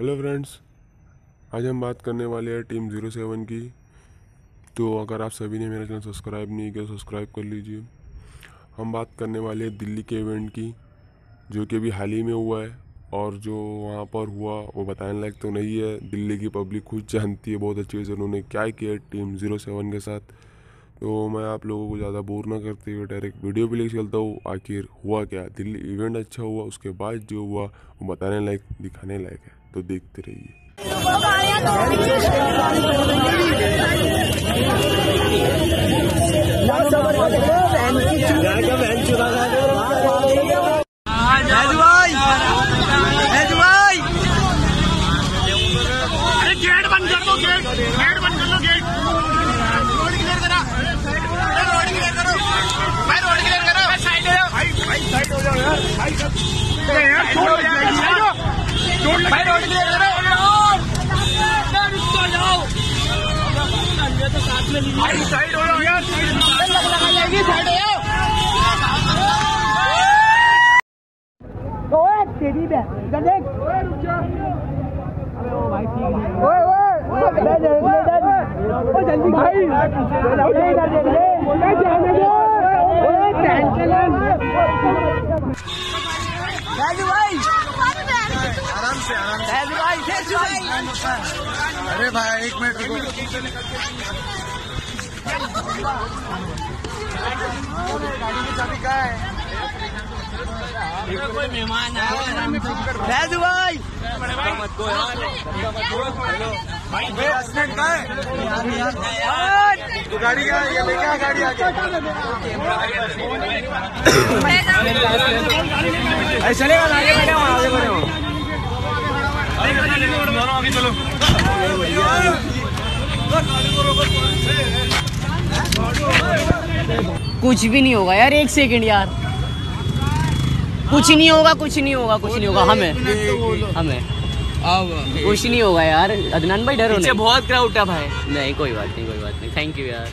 Hello friends आज हम बात करने वाले हैं टीम ज़ीरो सेवन की। तो अगर आप सभी ने मेरा चैनल सब्सक्राइब नहीं किया सब्सक्राइब कर लीजिए। हम बात करने वाले हैं दिल्ली के इवेंट की, जो कि अभी हाल ही में हुआ है, और जो वहाँ पर हुआ, वो बताने लायक तो नहीं है। दिल्ली की पब्लिक खुद जानती है, बहुत अच्छे से उन्होंने क्या किया टीम ज़ीरो सेवन के साथ। तो मैं आप लोगों को ज़्यादा बोर ना करते हुए डायरेक्ट वीडियो पे लेके चलता हूँ, आखिर हुआ क्या? दिल्ली इवेंट अच्छा हुआ, उसके बाद जो हुआ, वो बताने लायक, दिखाने लायक है। तो देखते रहिए। गेट गेट बंद कर दो गेट रोड क्लियर करा रोड क्लियर करो भाई रोड क्लियर करो साइड हो जाओ भाई भाई साइड हो जाओ यार साइड यार छोड़ साइड हो भाई रोड क्लियर करो भाई साइड हो जाओ यार लगा जाएगी साइड हो जाओ ओए तेरी बहन इधर देख ओए रुक जा ओए ओए ओए ले जा ले जा ओ जल्दी भाई ले इधर देख ले ले जाने दो ओए टेंशन राजू भाई आराम से आराम से। राजू भाई अरे भाई एक मिनट रुको राजू भाई एक्सीडेंट का है। तो गाड़ी का ये लेके आ गाड़ी आगे चलेगा आगे बढ़े। आगे बढ़े दोनों आगे चलो। कुछ भी नहीं होगा यार एक सेकंड यार। कुछ नहीं होगा कुछ नहीं होगा कुछ नहीं होगा हमें। हमें। कुछ नहीं होगा यार अदनान भाई डर नहीं। बहुत क्राउड था भाई। नहीं कोई बात नहीं कोई बात नहीं। थैंक यू यार।